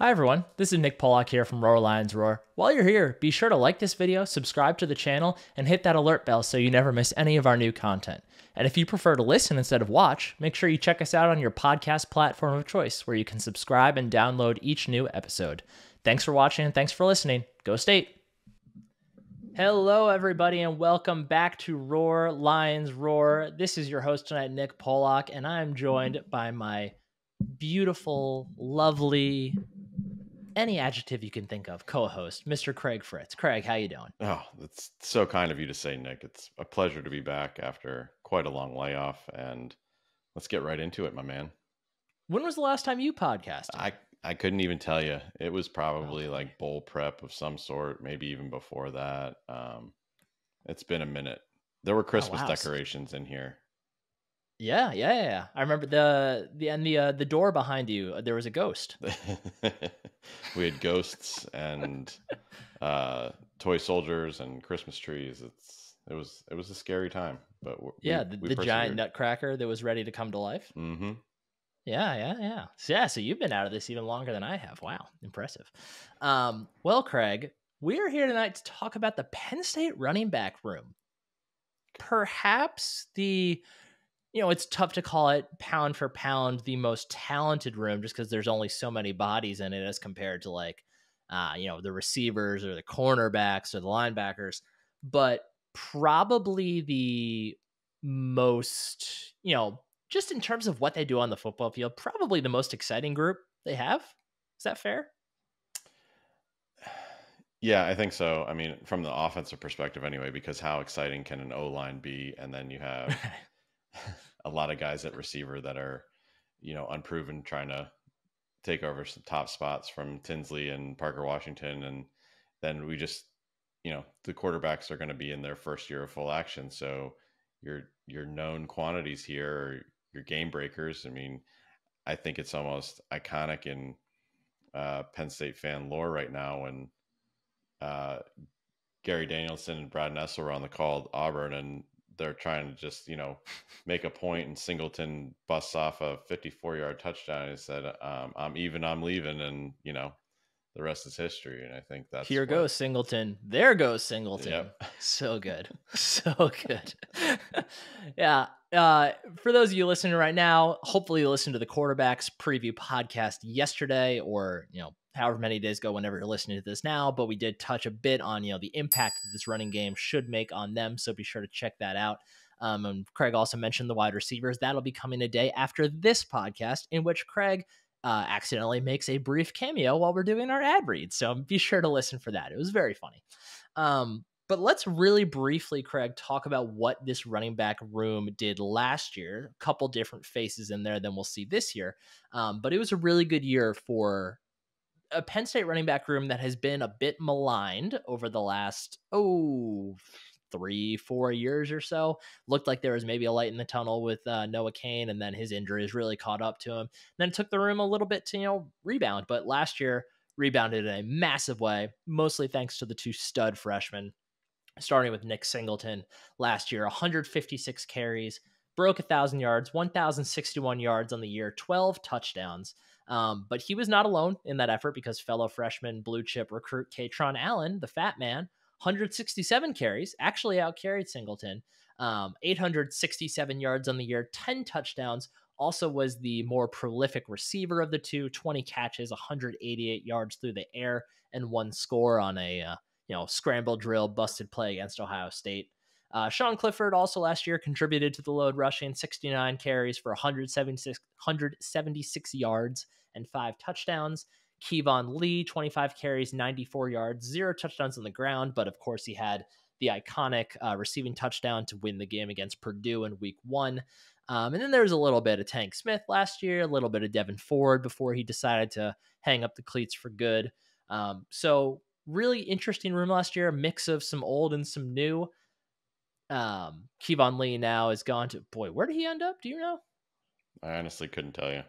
Hi everyone, this is Nick Pollock here from Roar Lions Roar. While you're here, be sure to like this video, subscribe to the channel, and hit that alert bell so you never miss any of our new content. And if you prefer to listen instead of watch, make sure you check us out on your podcast platform of choice where you can subscribe and download each new episode. Thanks for watching and thanks for listening. Go State! Hello, everybody, and welcome back to Roar Lions Roar. This is your host tonight, Nick Pollock, and I'm joined by my beautiful, lovely, any adjective you can think of, co-host, Mr. Craig Fritz. Craig, how you doing? Oh, that's so kind of you to say, Nick. It's a pleasure to be back after quite a long layoff, and let's get right into it, my man. When was the last time you podcasted? I I couldn't even tell you. It was probably okay. like bowl prep of some sort, maybe even before that. Um, it's been a minute. There were Christmas oh, wow. decorations in here. Yeah, yeah, yeah. I remember the the and the uh, the door behind you. Uh, there was a ghost. we had ghosts and uh, toy soldiers and Christmas trees. It's it was it was a scary time, but we, yeah, the, the giant nutcracker that was ready to come to life. Mm-hmm. Yeah, yeah, yeah. So, yeah, so you've been out of this even longer than I have. Wow, impressive. Um, well, Craig, we're here tonight to talk about the Penn State running back room. Perhaps the you know, it's tough to call it pound for pound the most talented room just because there's only so many bodies in it as compared to like, uh, you know, the receivers or the cornerbacks or the linebackers. But probably the most, you know, just in terms of what they do on the football field, probably the most exciting group they have. Is that fair? Yeah, I think so. I mean, from the offensive perspective, anyway, because how exciting can an O line be? And then you have a lot of guys at receiver that are, you know, unproven, trying to take over some top spots from Tinsley and Parker Washington, and then we just, you know, the quarterbacks are going to be in their first year of full action, so your your known quantities here your game breakers. I mean, I think it's almost iconic in uh, Penn State fan lore right now when uh, Gary Danielson and Brad Nessler were on the call Auburn, and they're trying to just you know make a point and Singleton busts off a 54 yard touchdown and said um, I'm even I'm leaving and you know the rest is history. And I think that's here what... goes Singleton. There goes Singleton. Yep. so good. So good. Yeah uh, for those of you listening right now hopefully you listened to the quarterbacks preview podcast yesterday or you know however many days ago whenever you're listening to this now but we did touch a bit on you know the impact that this running game should make on them so be sure to check that out um, and craig also mentioned the wide receivers that'll be coming a day after this podcast in which craig uh, accidentally makes a brief cameo while we're doing our ad read so be sure to listen for that it was very funny um, but let's really briefly, Craig, talk about what this running back room did last year. A couple different faces in there than we'll see this year. Um, but it was a really good year for a Penn State running back room that has been a bit maligned over the last oh three four years or so. Looked like there was maybe a light in the tunnel with uh, Noah Cain, and then his injuries really caught up to him. And then took the room a little bit to you know rebound, but last year rebounded in a massive way, mostly thanks to the two stud freshmen. Starting with Nick Singleton last year, 156 carries, broke a thousand yards, 1,061 yards on the year, 12 touchdowns. Um, but he was not alone in that effort because fellow freshman blue chip recruit Kaytron Allen, the fat man, 167 carries, actually outcarried Singleton, um, 867 yards on the year, 10 touchdowns. Also was the more prolific receiver of the two, 20 catches, 188 yards through the air, and one score on a uh, you know scramble drill busted play against Ohio State. Uh, Sean Clifford also last year contributed to the load rushing 69 carries for 176, 176 yards and five touchdowns. Keyvone Lee, 25 carries, 94 yards, zero touchdowns on the ground, but of course he had the iconic uh, receiving touchdown to win the game against Purdue in week one. Um, and then there was a little bit of Tank Smith last year, a little bit of Devyn Ford before he decided to hang up the cleats for good. Um, so, really interesting room last year, a mix of some old and some new. Um, Keyvone Lee now is gone to boy. Where did he end up? Do you know? I honestly couldn't tell you.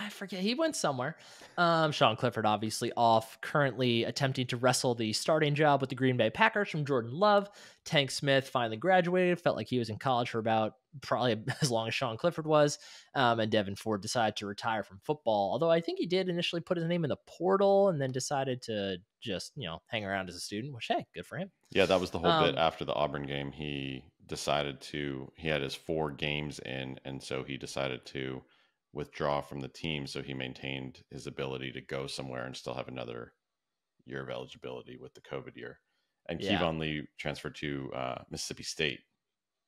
I forget. He went somewhere. Um, Sean Clifford obviously off, currently attempting to wrestle the starting job with the Green Bay Packers from Jordan Love. Tank Smith finally graduated. Felt like he was in college for about probably as long as Sean Clifford was. Um, and Devyn Ford decided to retire from football. Although I think he did initially put his name in the portal and then decided to just, you know, hang around as a student, which, hey, good for him. Yeah, that was the whole um, bit after the Auburn game. He decided to, he had his four games in. And so he decided to withdraw from the team. So he maintained his ability to go somewhere and still have another year of eligibility with the COVID year. And yeah. Keyvone Lee transferred to uh, Mississippi State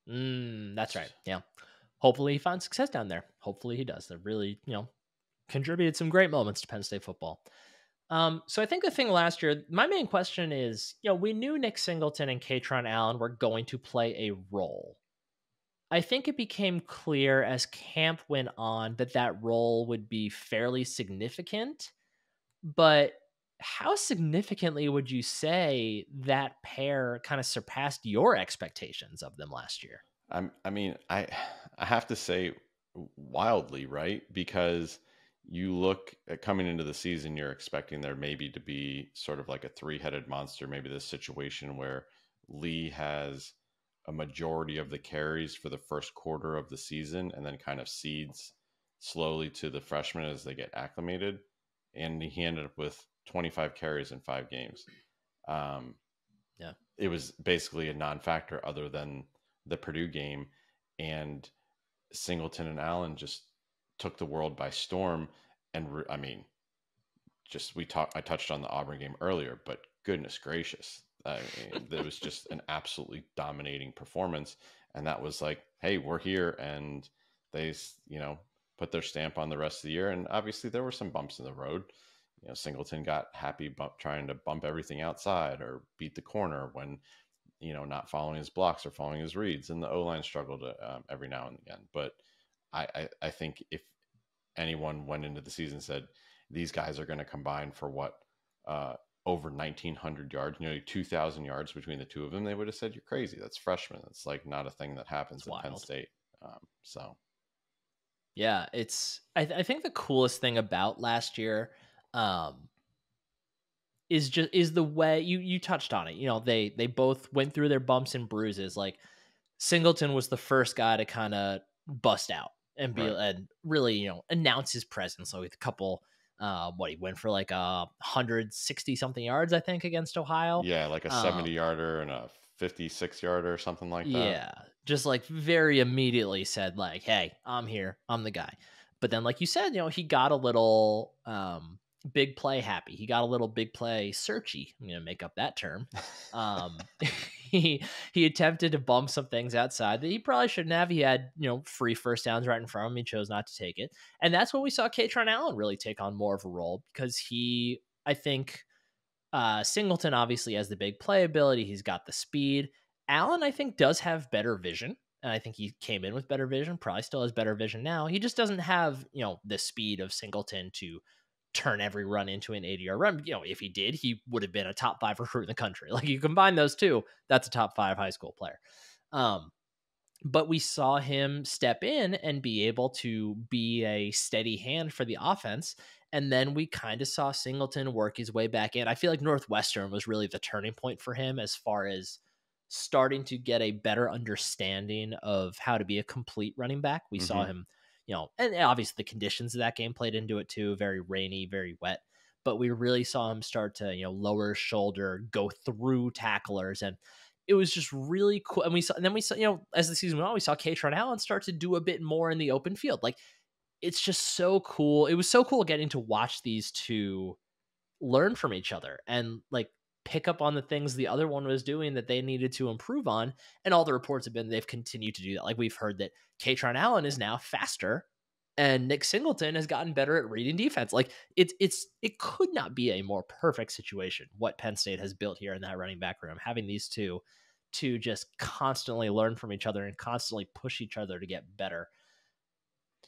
Mm, that's right. Yeah. Hopefully he finds success down there. Hopefully he does. They really, you know, contributed some great moments to Penn State football. Um, so I think the thing last year, my main question is, you know, we knew Nick Singleton and Kaytron Allen were going to play a role. I think it became clear as camp went on that that role would be fairly significant, but how significantly would you say that pair kind of surpassed your expectations of them last year? I'm, I mean, I I have to say wildly, right? Because you look at coming into the season, you're expecting there maybe to be sort of like a three-headed monster, maybe this situation where Lee has a majority of the carries for the first quarter of the season and then kind of seeds slowly to the freshmen as they get acclimated. And he ended up with 25 carries in five games. Um, yeah, it was basically a non-factor other than the Purdue game, and Singleton and Allen just took the world by storm. And re- I mean, just we talked. I touched on the Auburn game earlier, but goodness gracious, I mean, it was just an absolutely dominating performance. And that was like, hey, we're here, and they, you know, put their stamp on the rest of the year. And obviously, there were some bumps in the road you know, Singleton got happy bump, trying to bump everything outside or beat the corner when, you know, not following his blocks or following his reads. And the O line struggled um, every now and again. But I, I, I, think if anyone went into the season said these guys are going to combine for what, uh, over 1900 yards, nearly 2000 yards between the two of them, they would have said, you're crazy. That's freshman. It's like not a thing that happens in Penn State. Um, so. Yeah, it's, I, th- I think the coolest thing about last year um is just is the way you you touched on it. You know, they they both went through their bumps and bruises. Like Singleton was the first guy to kind of bust out and be right. and really you know announce his presence. So with a couple, uh, what he went for like a hundred sixty something yards, I think, against Ohio. Yeah, like a um, seventy yarder and a fifty six yarder or something like that. Yeah, just like very immediately said like, "Hey, I'm here. I'm the guy." But then, like you said, you know, he got a little um big play happy. He got a little big play searchy. I'm gonna make up that term. Um, he he attempted to bump some things outside that he probably shouldn't have. He had you know free first downs right in front of him. He chose not to take it, and that's when we saw Kaytron Allen really take on more of a role because he, I think, uh, Singleton obviously has the big playability. He's got the speed. Allen, I think, does have better vision. And I think he came in with better vision, probably still has better vision now. He just doesn't have, you know, the speed of Singleton to turn every run into an 80 yard run. You know, if he did, he would have been a top five recruit in the country. Like you combine those two, that's a top five high school player. Um, but we saw him step in and be able to be a steady hand for the offense. And then we kind of saw Singleton work his way back in. I feel like Northwestern was really the turning point for him as far as starting to get a better understanding of how to be a complete running back. We mm-hmm. saw him you know, and obviously the conditions of that game played into it too. Very rainy, very wet. But we really saw him start to, you know, lower shoulder, go through tacklers, and it was just really cool. And we saw, and then we saw, you know, as the season went on, we saw Kaytron Allen start to do a bit more in the open field. Like, it's just so cool. It was so cool getting to watch these two learn from each other and like pick up on the things the other one was doing that they needed to improve on. And all the reports have been they've continued to do that. Like we've heard that Kaytron Allen is now faster and Nick Singleton has gotten better at reading defense. Like it's it's it could not be a more perfect situation what Penn State has built here in that running back room. Having these two to just constantly learn from each other and constantly push each other to get better.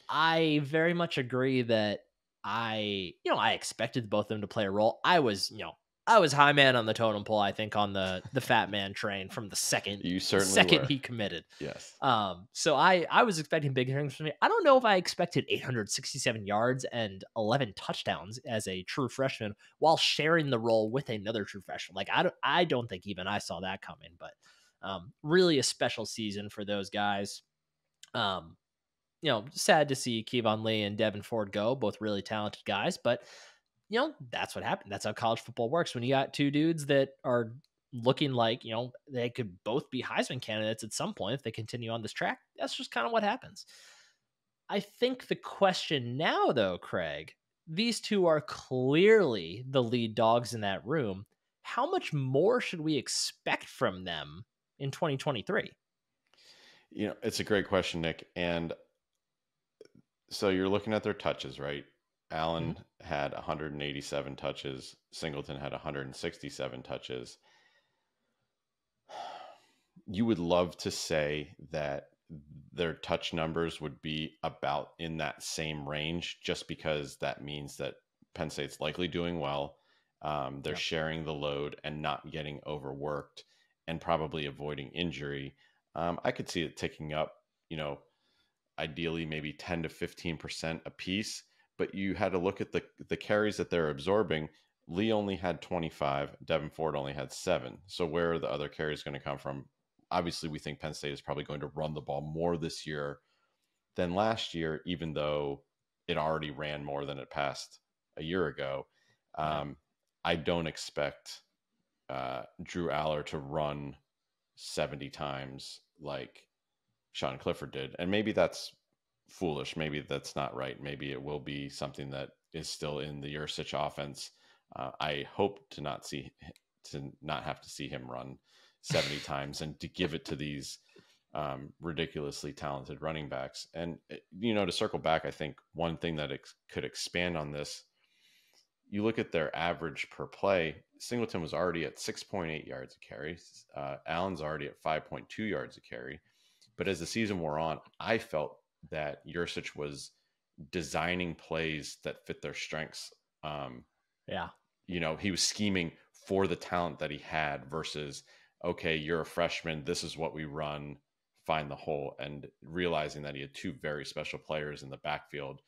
I very much agree that I, you know, I expected both of them to play a role. I was, you know, I was high man on the totem pole. I think on the the fat man train from the second you certainly second were. he committed. Yes. Um. So I I was expecting big things from me. I don't know if I expected 867 yards and 11 touchdowns as a true freshman while sharing the role with another true freshman. Like I don't I don't think even I saw that coming. But um, really a special season for those guys. Um, you know, sad to see Keyvone Lee and Devyn Ford go, both really talented guys, but you know, that's what happened. That's how college football works. When you got two dudes that are looking like, you know, they could both be Heisman candidates at some point if they continue on this track, that's just kind of what happens. I think the question now, though, Craig, these two are clearly the lead dogs in that room. How much more should we expect from them in 2023? You know, it's a great question, Nick. And so you're looking at their touches, right? Allen mm-hmm. had 187 touches, Singleton had 167 touches. You would love to say that their touch numbers would be about in that same range, just because that means that Penn State's likely doing well. Um, they're sharing the load and not getting overworked and probably avoiding injury. Um, I could see it ticking up, you know, ideally maybe 10 to 15% a piece, but you had to look at the, the carries that they're absorbing. Lee only had 25, Devyn Ford only had seven. So where are the other carries going to come from? obviously we think Penn State is probably going to run the ball more this year than last year, even though it already ran more than it passed a year ago. Um, I don't expect uh, Drew Allar to run 70 times like Sean Clifford did. And maybe that's foolish. Maybe that's not right. Maybe it will be something that is still in the Yurcich offense. Uh, I hope to not see to not have to see him run 70 times and to give it to these um, ridiculously talented running backs. And, eh, you know, to circle back, I think one thing that ex- could expand on this, you look at their average per play, Singleton was already at 6.8 yards a carry. Uh, Allen's already at 5.2 yards a carry. But as the season wore on, I felt that Yurcich was designing plays that fit their strengths. Um, yeah. You know, he was scheming for the talent that he had versus okay, you're a freshman. This is what we run. Find the hole. And realizing that he had two very special players in the backfield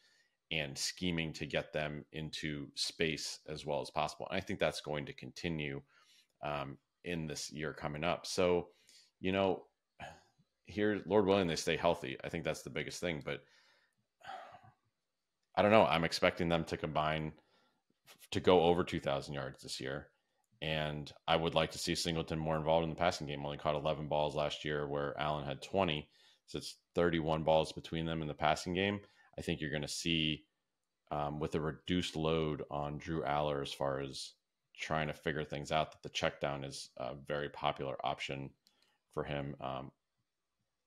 and scheming to get them into space as well as possible. And I think that's going to continue um, in this year coming up. So, you know, here, Lord willing, they stay healthy. I think that's the biggest thing. But I don't know. I'm expecting them to combine to go over 2,000 yards this year. And I would like to see Singleton more involved in the passing game. Only caught 11 balls last year, where Allen had 20. So it's 31 balls between them in the passing game. I think you're going to see um, with a reduced load on Drew Allar as far as trying to figure things out that the check down is a very popular option for him. Um,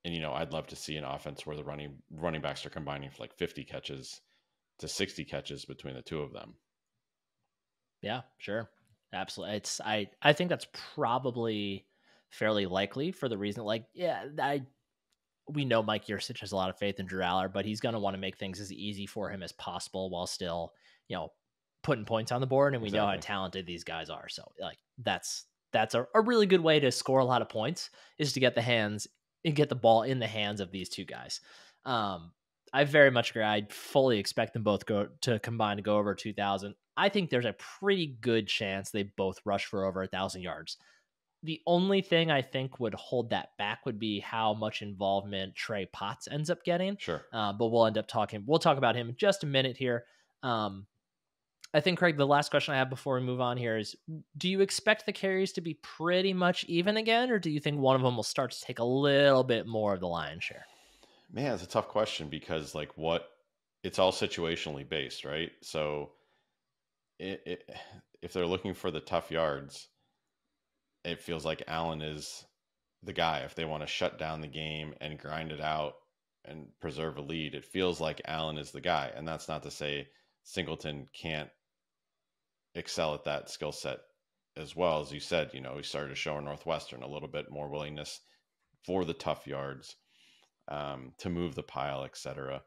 and you know, I'd love to see an offense where the running running backs are combining for like 50 catches to 60 catches between the two of them. Yeah, sure. Absolutely. It's I I think that's probably fairly likely for the reason like yeah, I we know Mike Yurcich has a lot of faith in Drew Allar, but he's going to want to make things as easy for him as possible while still, you know, putting points on the board and we exactly. know how talented these guys are. So like that's that's a, a really good way to score a lot of points is to get the hands and get the ball in the hands of these two guys. Um, I very much agree. I fully expect them both go to combine to go over 2,000. I think there's a pretty good chance they both rush for over a thousand yards. The only thing I think would hold that back would be how much involvement Trey Potts ends up getting. Sure. Uh, but we'll end up talking. We'll talk about him in just a minute here. Um, I think, Craig, the last question I have before we move on here is Do you expect the carries to be pretty much even again, or do you think one of them will start to take a little bit more of the lion's share? Man, it's a tough question because, like, what it's all situationally based, right? So, it, it, if they're looking for the tough yards, it feels like Allen is the guy. If they want to shut down the game and grind it out and preserve a lead, it feels like Allen is the guy. And that's not to say Singleton can't excel at that skill set as well. As you said, you know, he started to show in Northwestern a little bit more willingness for the tough yards, um, to move the pile, etc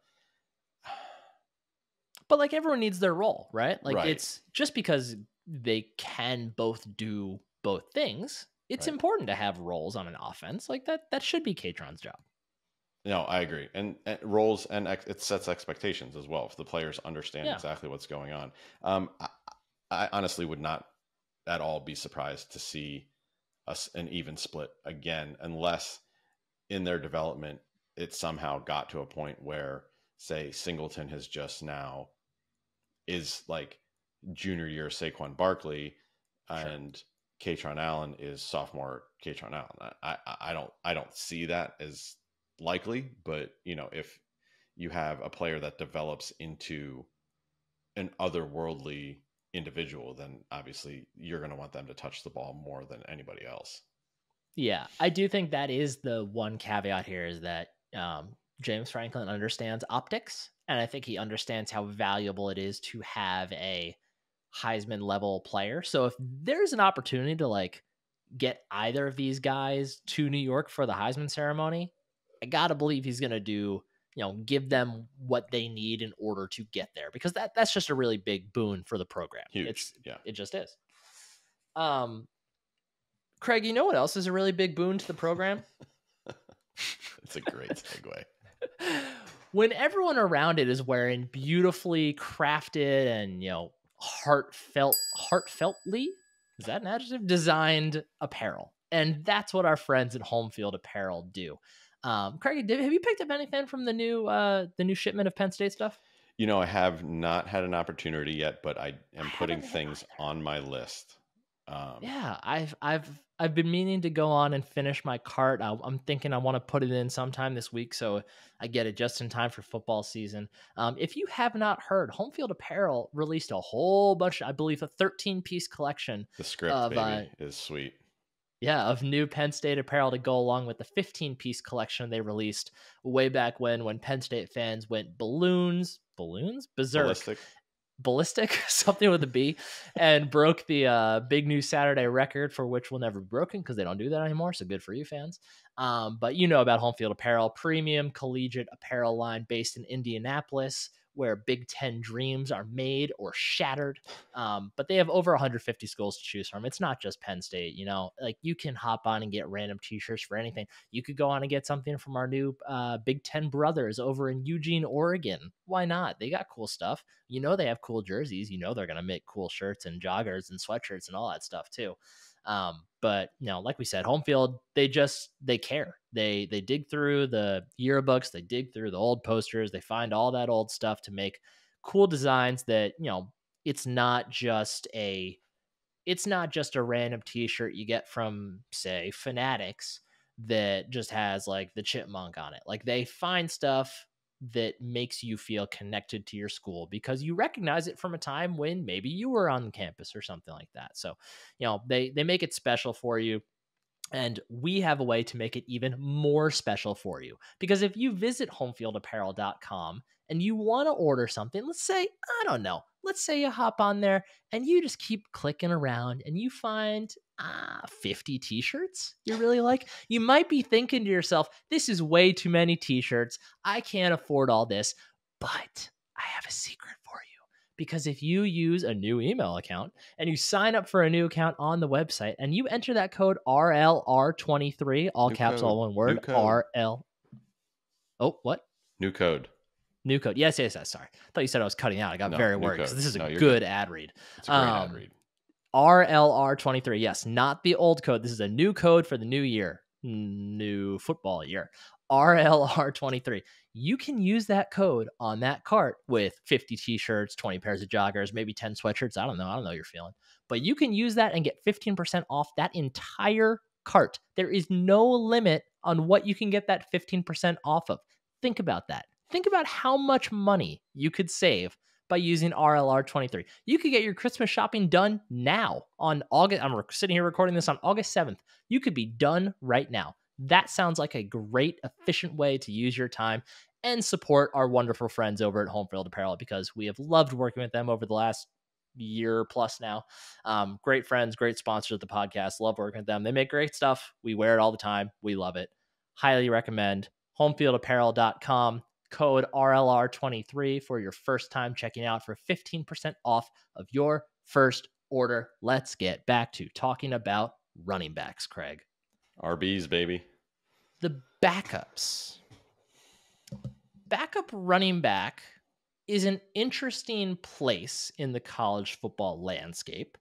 but like everyone needs their role, right? Like right. it's just because they can both do both things. It's right. important to have roles on an offense like that. That should be Kaytron's job. No, I agree, and, and roles and ex- it sets expectations as well. If the players understand yeah. exactly what's going on, um, I, I, honestly would not at all be surprised to see us an even split again, unless in their development it somehow got to a point where, say, Singleton has just now is like junior year Saquon Barkley, sure. and Kaytron Allen is sophomore Kaytron Allen. I, I I don't I don't see that as likely, but you know if you have a player that develops into an otherworldly individual, then obviously you're going to want them to touch the ball more than anybody else. Yeah, I do think that is the one caveat here is that um, James Franklin understands optics, and I think he understands how valuable it is to have a Heisman level player. So if there's an opportunity to like get either of these guys to New York for the Heisman ceremony, I gotta believe he's gonna do you know give them what they need in order to get there because that that's just a really big boon for the program. Huge. It's yeah, it just is. Um, Craig, you know what else is a really big boon to the program? it's a great segue. when everyone around it is wearing beautifully crafted and you know heartfelt heartfeltly is that an adjective designed apparel and that's what our friends at home field apparel do um, Craig, did, have you picked up anything from the new uh, the new shipment of Penn State stuff? You know, I have not had an opportunity yet, but I am I putting things on my list. Um, yeah, I've I've I've been meaning to go on and finish my cart. I, am thinking I want to put it in sometime this week, so I get it just in time for football season. Um, if you have not heard, Home Field Apparel released a whole bunch. I believe a 13 piece collection. The script, of, baby, uh, is sweet yeah, of new Penn State apparel to go along with the 15 piece collection they released way back when, when Penn State fans went balloons, balloons, berserk, ballistic, ballistic? Something with a B, and broke the uh, big new Saturday record for which will never be broken because they don't do that anymore. So good for you fans. Um, but you know about Home Field Apparel, premium collegiate apparel line based in Indianapolis where Big Ten dreams are made or shattered. Um, but they have over 150 schools to choose from. It's not just Penn State, you know, like you can hop on and get random t shirts for anything. You could go on and get something from our new uh, Big Ten brothers over in Eugene, Oregon. Why not? They got cool stuff. You know, they have cool jerseys. You know, they're going to make cool shirts and joggers and sweatshirts and all that stuff too. Um, but you know, like we said, home field, they just they care. They they dig through the yearbooks, they dig through the old posters, they find all that old stuff to make cool designs that, you know, it's not just a it's not just a random t-shirt you get from say Fanatics that just has like the chipmunk on it. Like they find stuff that makes you feel connected to your school because you recognize it from a time when maybe you were on campus or something like that. So, you know, they they make it special for you. And we have a way to make it even more special for you. Because if you visit homefieldapparel.com and you want to order something, let's say, I don't know, let's say you hop on there and you just keep clicking around and you find ah, 50 t shirts you really like, you might be thinking to yourself, this is way too many t shirts. I can't afford all this. But I have a secret for you. Because if you use a new email account and you sign up for a new account on the website and you enter that code RLR23, all new caps, code. all one word, RL. Oh, what? New code. New code. Yes, yes, yes. Sorry. I thought you said I was cutting out. I got no, very worried because this is a no, good, good, ad read. It's a great um, ad read. RLR23. Yes, not the old code. This is a new code for the new year, new football year. RLR23. You can use that code on that cart with 50 t shirts, 20 pairs of joggers, maybe 10 sweatshirts. I don't know. I don't know you're feeling. But you can use that and get 15% off that entire cart. There is no limit on what you can get that 15% off of. Think about that. Think about how much money you could save by using RLR23. You could get your Christmas shopping done now on August. I'm sitting here recording this on August 7th. You could be done right now. That sounds like a great, efficient way to use your time and support our wonderful friends over at Home Field Apparel because we have loved working with them over the last year plus now. Um, great friends, great sponsors of the podcast. Love working with them. They make great stuff. We wear it all the time. We love it. Highly recommend homefieldapparel.com code RLR23 for your first time checking out for 15% off of your first order. Let's get back to talking about running backs, Craig. RBs, baby. The backups. Backup running back is an interesting place in the college football landscape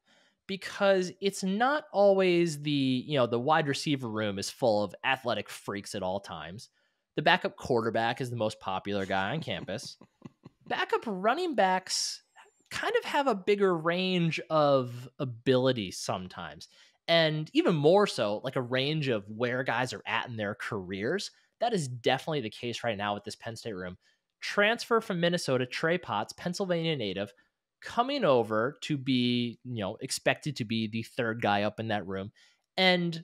because it's not always the, you know, the wide receiver room is full of athletic freaks at all times The backup quarterback is the most popular guy on campus. backup running backs kind of have a bigger range of ability sometimes. And even more so, like a range of where guys are at in their careers. That is definitely the case right now with this Penn State room. Transfer from Minnesota, Trey Potts, Pennsylvania native, coming over to be, you know, expected to be the third guy up in that room. And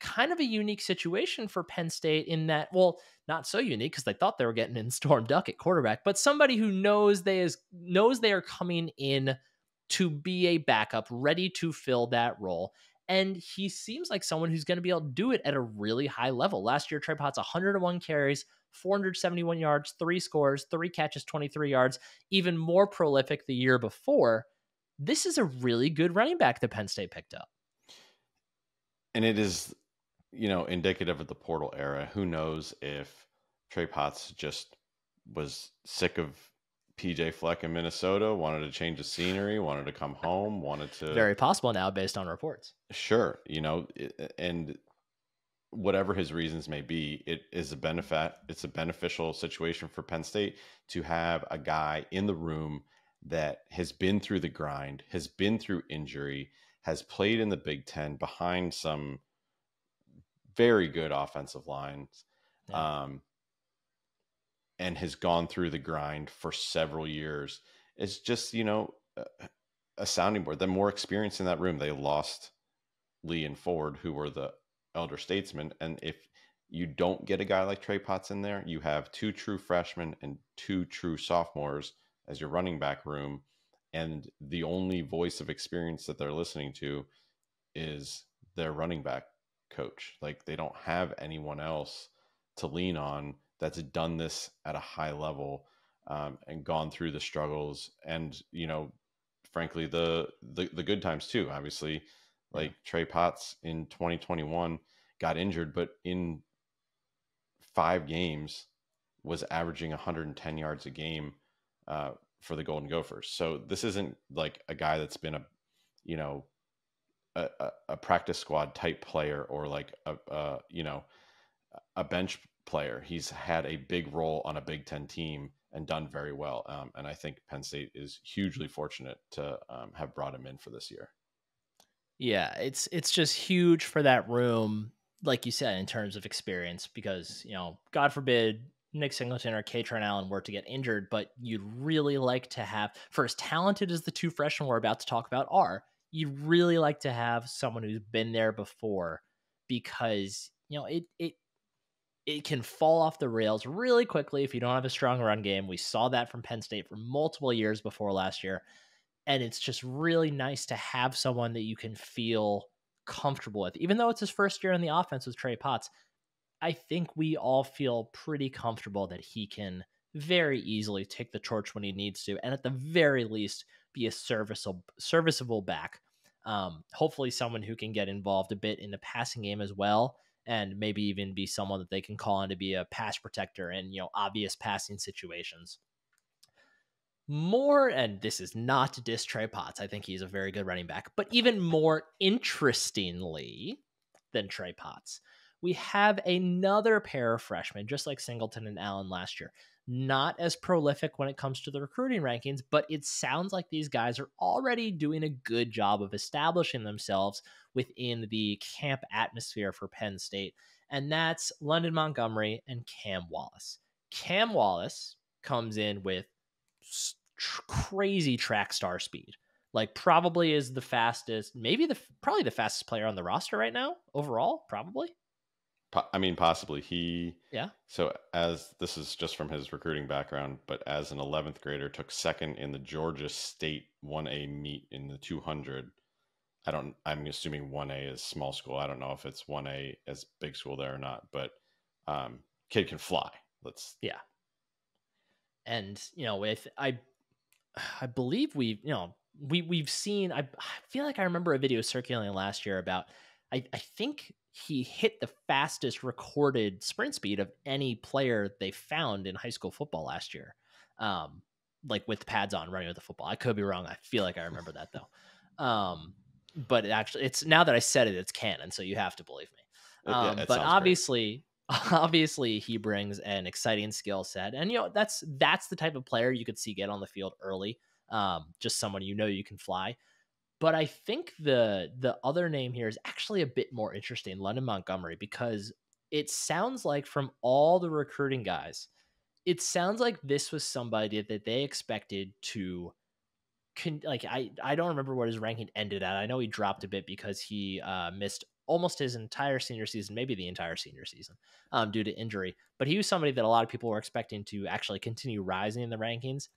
kind of a unique situation for Penn State in that, well, not so unique because they thought they were getting in Storm Duck at quarterback, but somebody who knows they is knows they are coming in to be a backup, ready to fill that role. And he seems like someone who's going to be able to do it at a really high level. Last year, Trey Potts 101 carries, 471 yards, three scores, three catches, 23 yards, even more prolific the year before. This is a really good running back that Penn State picked up. And it is you know, indicative of the portal era. Who knows if Trey Potts just was sick of PJ Fleck in Minnesota, wanted to change the scenery, wanted to come home, wanted to. Very possible now, based on reports. Sure, you know, and whatever his reasons may be, it is a benefit. It's a beneficial situation for Penn State to have a guy in the room that has been through the grind, has been through injury, has played in the Big Ten behind some very good offensive lines. Yeah. Um, and has gone through the grind for several years. It's just, you know, a, a sounding board. The more experience in that room. They lost Lee and Ford, who were the elder statesmen. And if you don't get a guy like Trey Potts in there, you have two true freshmen and two true sophomores as your running back room. And the only voice of experience that they're listening to is their running back coach. Like they don't have anyone else to lean on that's done this at a high level um, and gone through the struggles and you know, frankly the the, the good times too. Obviously, like Trey Potts in 2021 got injured, but in five games was averaging 110 yards a game uh, for the Golden Gophers. So this isn't like a guy that's been a you know a, a, practice squad type player or like a, a you know a bench player. He's had a big role on a Big Ten team and done very well. Um, and I think Penn State is hugely fortunate to um, have brought him in for this year. Yeah, it's it's just huge for that room, like you said, in terms of experience, because you know, God forbid Nick Singleton or Kaytron Allen were to get injured, but you'd really like to have, for as talented as the two freshmen we're about to talk about are, you really like to have someone who's been there before because you know it it it can fall off the rails really quickly if you don't have a strong run game. We saw that from Penn State for multiple years before last year. And it's just really nice to have someone that you can feel comfortable with. Even though it's his first year in the offense with Trey Potts, I think we all feel pretty comfortable that he can very easily take the torch when he needs to. And at the very least, be a serviceable serviceable back. Um, hopefully, someone who can get involved a bit in the passing game as well, and maybe even be someone that they can call on to be a pass protector in you know obvious passing situations. More, and this is not to diss Trey Potts. I think he's a very good running back, but even more interestingly than Trey Potts, we have another pair of freshmen, just like Singleton and Allen last year, not as prolific when it comes to the recruiting rankings, but it sounds like these guys are already doing a good job of establishing themselves within the camp atmosphere for Penn State. And that's London Montgomery and Cam Wallace. Cam Wallace comes in with tr- crazy track star speed. Like probably is the fastest, maybe the probably the fastest player on the roster right now overall, probably. I mean, possibly he. Yeah. So as this is just from his recruiting background, but as an 11th grader, took second in the Georgia State 1A meet in the 200. I don't. I'm assuming 1A is small school. I don't know if it's 1A as big school there or not, but um, kid can fly. Let's. Yeah. And you know, if I, I believe we, you know, we we've seen. I, I feel like I remember a video circulating last year about. I, I think he hit the fastest recorded sprint speed of any player they found in high school football last year. Um, like with pads on running with the football. I could be wrong. I feel like I remember that though. Um, but it actually, it's now that I said it, it's canon, so you have to believe me. Um, yeah, but obviously, obviously he brings an exciting skill set, and you know that's that's the type of player you could see get on the field early. Um, just someone you know you can fly. But I think the the other name here is actually a bit more interesting, London Montgomery, because it sounds like from all the recruiting guys, it sounds like this was somebody that they expected to can like I I don't remember what his ranking ended at. I know he dropped a bit because he uh, missed almost his entire senior season, maybe the entire senior season, um, due to injury. But he was somebody that a lot of people were expecting to actually continue rising in the rankings.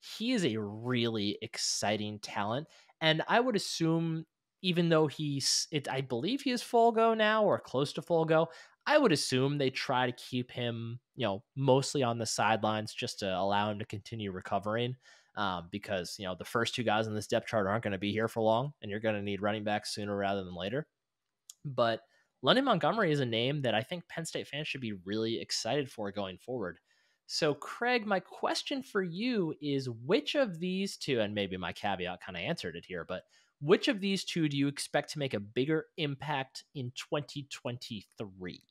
He is a really exciting talent, and I would assume, even though he's, it, I believe he is full go now or close to full go. I would assume they try to keep him, you know, mostly on the sidelines just to allow him to continue recovering. Um, because you know the first two guys in this depth chart aren't going to be here for long, and you're going to need running backs sooner rather than later. But London Montgomery is a name that I think Penn State fans should be really excited for going forward. So, Craig, my question for you is which of these two, and maybe my caveat kind of answered it here, but which of these two do you expect to make a bigger impact in 2023?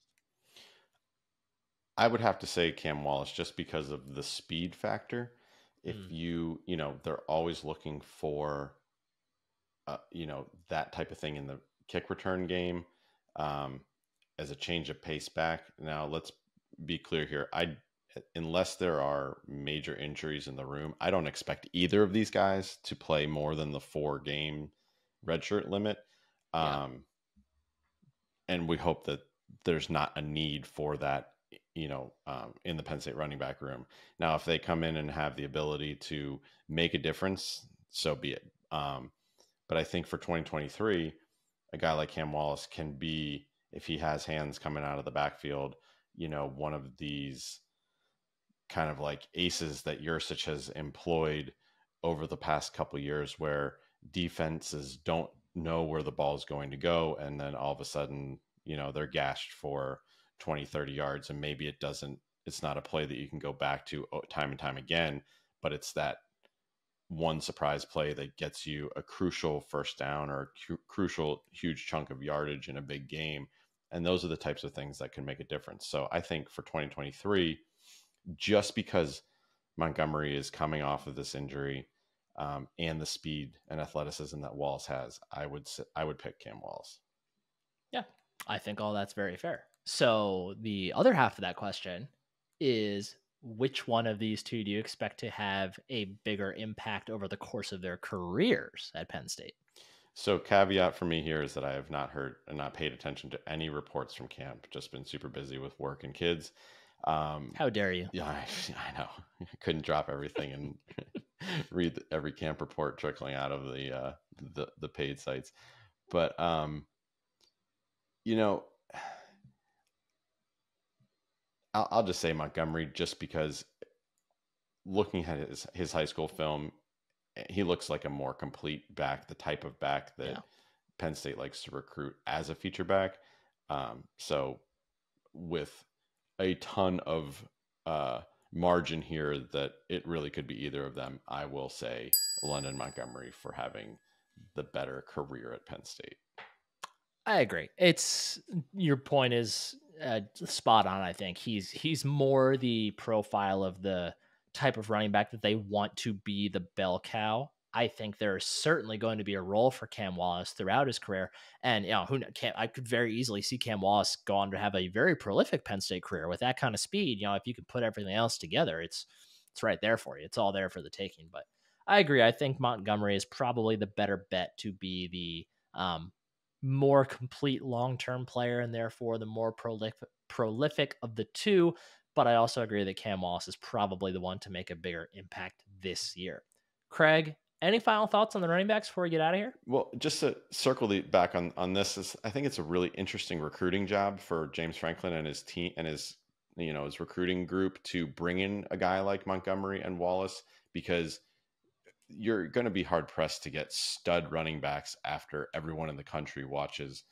I would have to say Cam Wallace just because of the speed factor. If mm. you, you know, they're always looking for, uh, you know, that type of thing in the kick return game um, as a change of pace back. Now, let's be clear here. I unless there are major injuries in the room, I don't expect either of these guys to play more than the four game redshirt limit. Yeah. Um, and we hope that there's not a need for that, you know, um, in the Penn State running back room. Now, if they come in and have the ability to make a difference, so be it. Um, but I think for 2023, a guy like Cam Wallace can be, if he has hands coming out of the backfield, you know, one of these kind of like aces that Yurcich has employed over the past couple years where defenses don't know where the ball is going to go and then all of a sudden you know they're gashed for 20 30 yards and maybe it doesn't it's not a play that you can go back to oh, time and time again but it's that one surprise play that gets you a crucial first down or cu- crucial huge chunk of yardage in a big game and those are the types of things that can make a difference. So i think for 2023 just because Montgomery is coming off of this injury um, and the speed and athleticism that Wallace has, I would I would pick Cam Wallace. Yeah, I think all that's very fair. So the other half of that question is which one of these two do you expect to have a bigger impact over the course of their careers at Penn State? So caveat for me here is that I have not heard and not paid attention to any reports from camp. Just been super busy with work and kids. Um, How dare you? Yeah, I, I know. I couldn't drop everything and read every camp report trickling out of the uh, the the paid sites, but um, you know, I'll, I'll just say Montgomery just because looking at his his high school film, eh, he looks like a more complete back, the type of back that yeah. Penn State likes to recruit as a feature back. Um, so with a ton of uh, margin here that it really could be either of them. I will say London Montgomery for having the better career at Penn State. I agree. It's your point is uh, spot on. I think he's he's more the profile of the type of running back that they want to be the bell cow I think there is certainly going to be a role for Cam Wallace throughout his career. And you know, who can I could very easily see Cam Wallace go on to have a very prolific Penn State career with that kind of speed. You know, if you could put everything else together, it's it's right there for you. It's all there for the taking. But I agree. I think Montgomery is probably the better bet to be the um, more complete long term player and therefore the more prolific prolific of the two. But I also agree that Cam Wallace is probably the one to make a bigger impact this year. Craig, any final thoughts on the running backs before we get out of here? Well, just to circle the back on on this is I think it's a really interesting recruiting job for James Franklin and his team and his you know his recruiting group to bring in a guy like Montgomery and Wallace because you're going to be hard pressed to get stud running backs after everyone in the country watches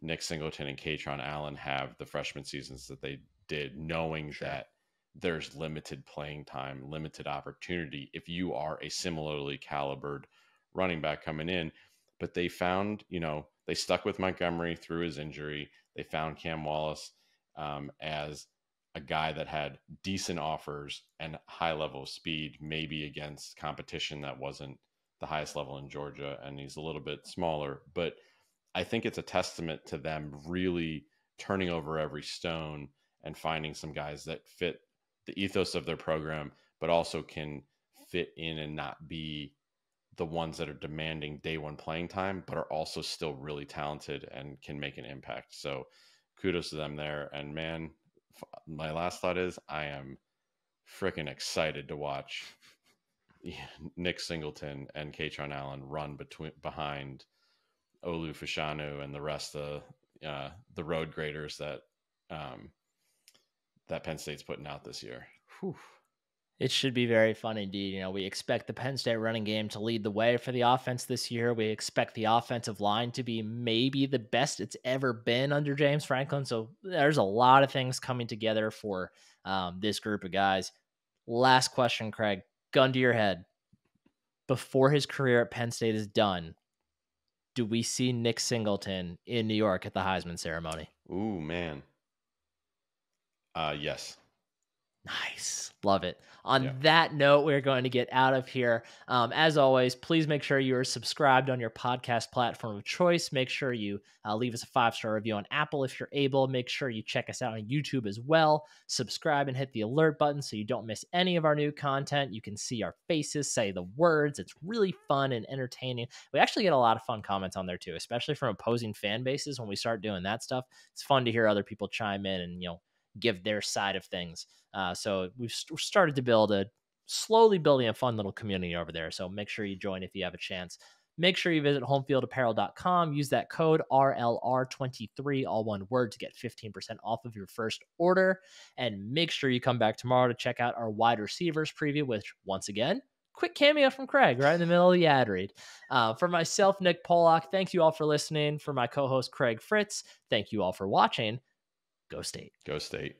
Nick Singleton and Kaytron Allen have the freshman seasons that they did, knowing sure. that there's limited playing time, limited opportunity if you are a similarly calibered running back coming in. But they found, you know, they stuck with Montgomery through his injury. They found Cam Wallace um, as a guy that had decent offers and high level of speed, maybe against competition that wasn't the highest level in Georgia, and he's a little bit smaller. But I think it's a testament to them really turning over every stone and finding some guys that fit the ethos of their program, but also can fit in and not be the ones that are demanding day one playing time, but are also still really talented and can make an impact. So kudos to them there. And man, my last thought is I am freaking excited to watch Nick Singleton and Kaytron Allen run between behind Olu Fashanu and the rest of uh, the road graders that um, that Penn State's putting out this year. Whew. It should be very fun indeed. You know, we expect the Penn State running game to lead the way for the offense this year. We expect the offensive line to be maybe the best it's ever been under James Franklin. So there's a lot of things coming together for um, this group of guys. Last question, Craig. Gun to your head. Before his career at Penn State is done, do we see Nick Singleton in New York at the Heisman ceremony? Ooh, man. Uh, yes. Nice. Love it. On yeah. that note, we're going to get out of here. Um, as always, please make sure you are subscribed on your podcast platform of choice. Make sure you uh, leave us a five star review on Apple if you're able. Make sure you check us out on YouTube as well. Subscribe and hit the alert button so you don't miss any of our new content. You can see our faces, say the words. It's really fun and entertaining. We actually get a lot of fun comments on there too, especially from opposing fan bases when we start doing that stuff. It's fun to hear other people chime in and, you know, give their side of things. Uh, so we've st- started to build a slowly building a fun little community over there. So make sure you join if you have a chance. Make sure you visit homefieldapparel.com. Use that code RLR23, all one word, to get 15% off of your first order. And make sure you come back tomorrow to check out our wide receivers preview, which, once again, quick cameo from Craig right in the middle of the ad read. Uh, for myself, Nick Pollock, thank you all for listening. For my co host, Craig Fritz, thank you all for watching. Go State. Go State.